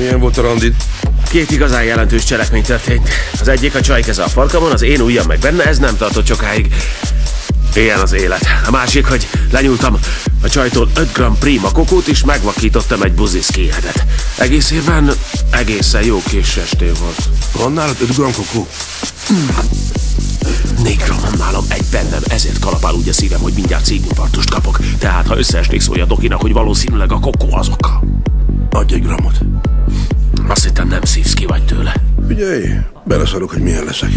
Milyen volt a randid? Két igazán jelentős cselekmény történt. Az egyik a csajkeze a farkamon, az én ujjam meg benne, ez nem tartott sokáig. Ilyen az élet. A másik, hogy lenyúltam a csajtól 5 g prima kokót, és megvakítottam egy buziszkéhedet. Egész évben egészen jó kis esté volt. Van nálad 5 g kokó? 4 g van nálam egy bennem, ezért kalapál úgy a szívem, hogy mindjárt szívinfarktust kapok. Tehát, ha összeesnék, szólja Dokinak, hogy valószínűleg a kokó az oka. Adj egy gramot. Azt hittem nem szívsz ki vagy tőle. Figyelj, beleszarok, hogy milyen leszek.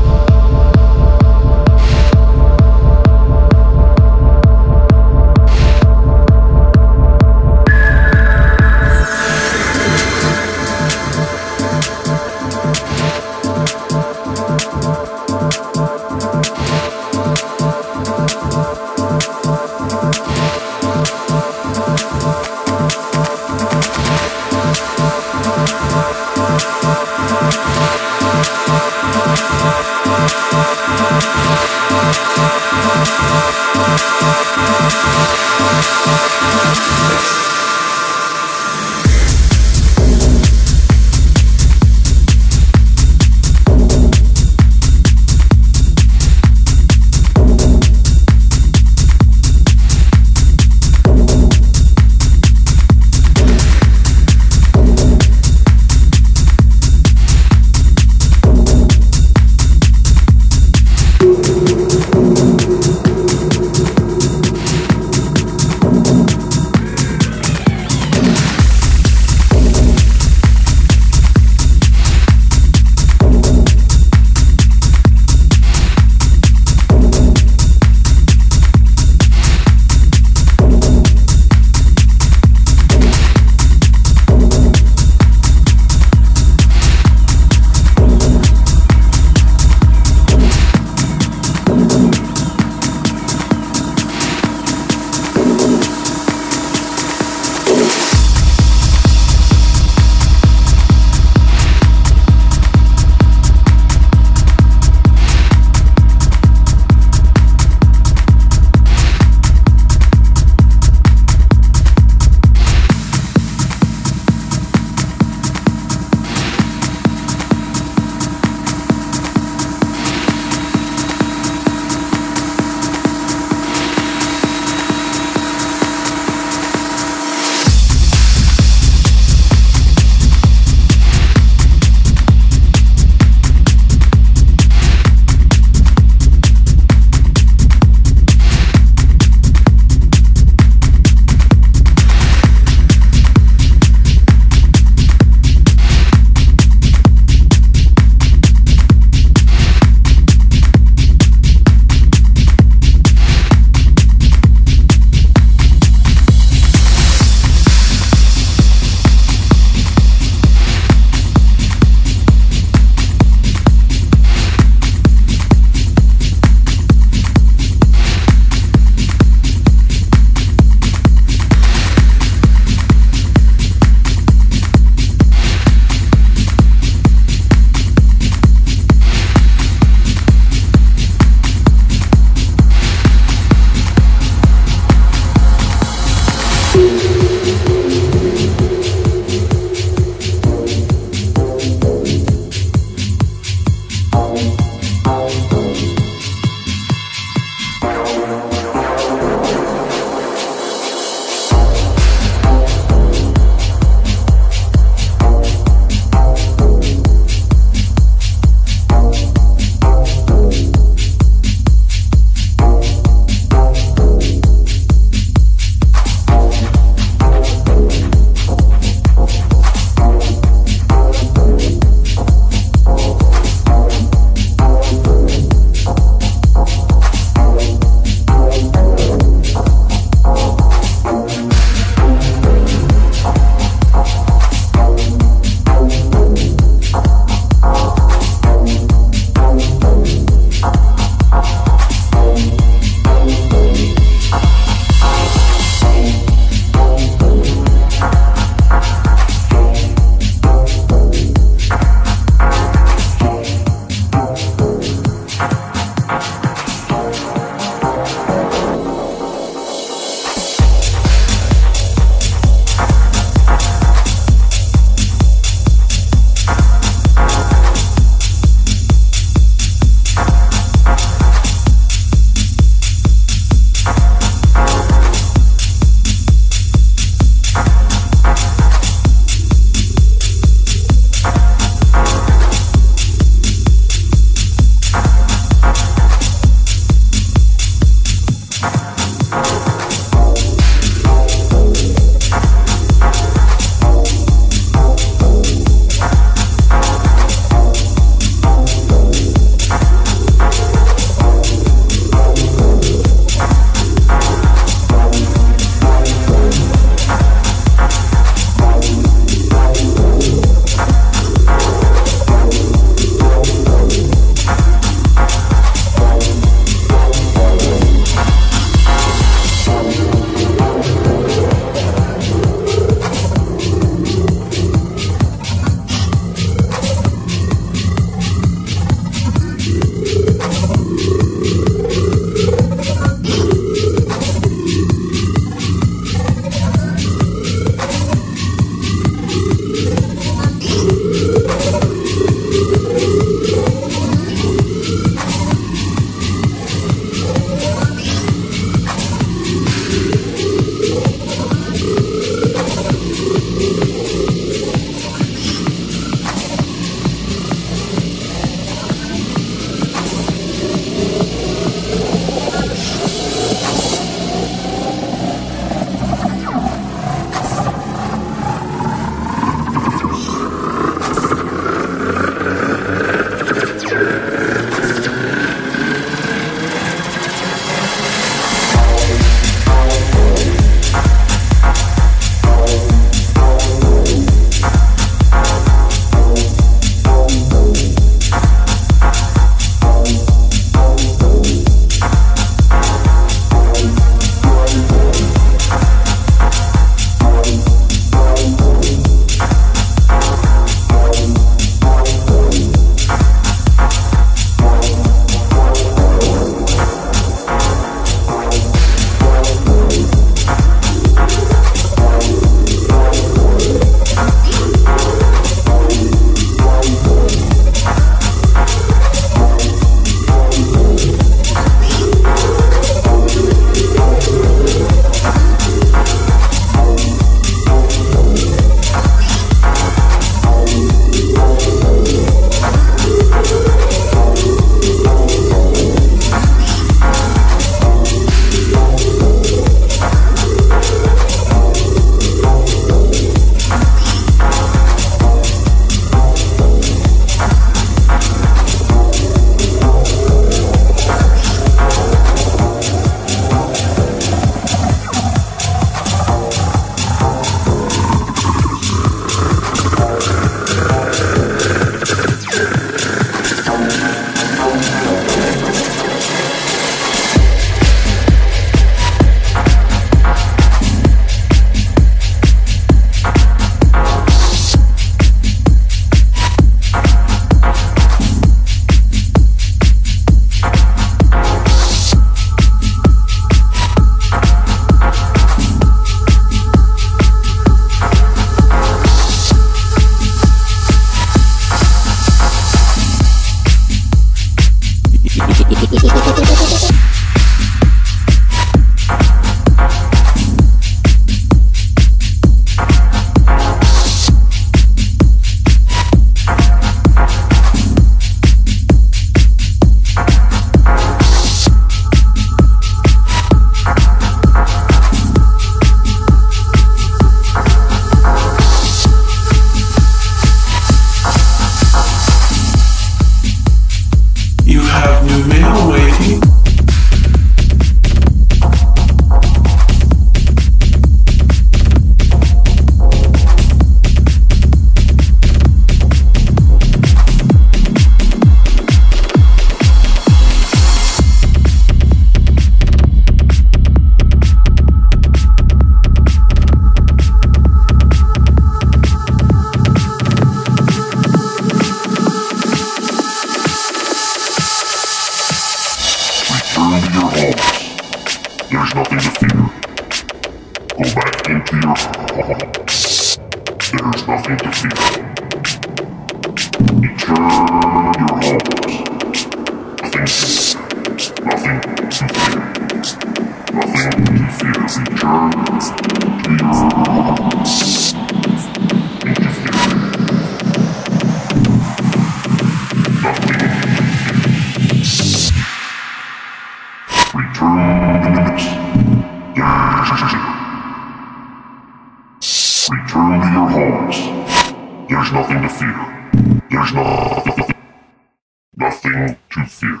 to fear.